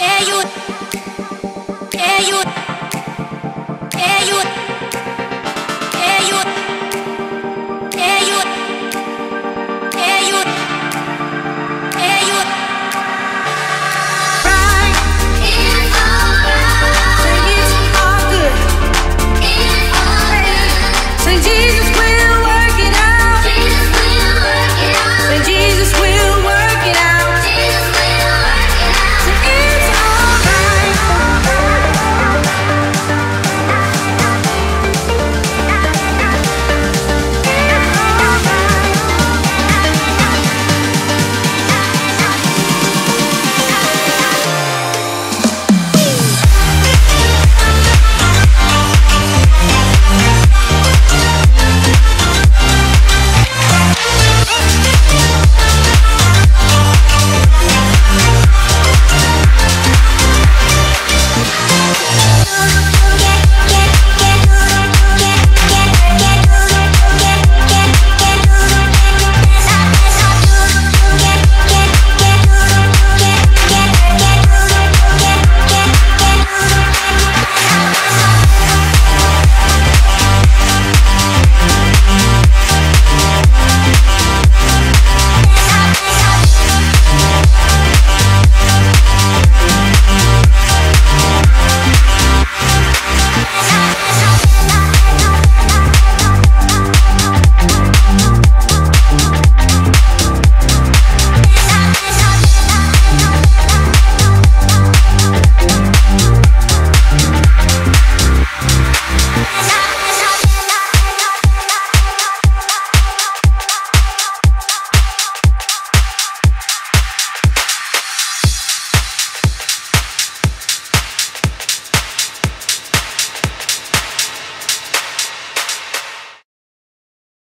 Yeah, you. Yeah, you.